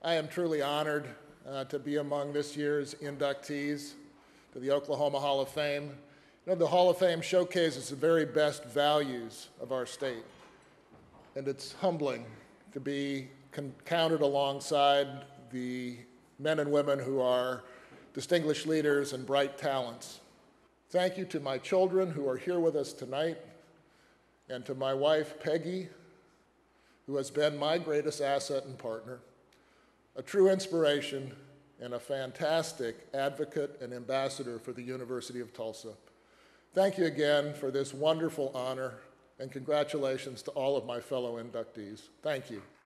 I am truly honored uh, to be among this year's inductees to the Oklahoma Hall of Fame. You know, the Hall of Fame showcases the very best values of our state, and it's humbling to be con- counted alongside the men and women who are distinguished leaders and bright talents. Thank you to my children who are here with us tonight, and to my wife, Peggy, who has been my greatest asset and partner, a true inspiration, and a fantastic advocate and ambassador for the University of Tulsa. Thank you again for this wonderful honor, and congratulations to all of my fellow inductees. Thank you.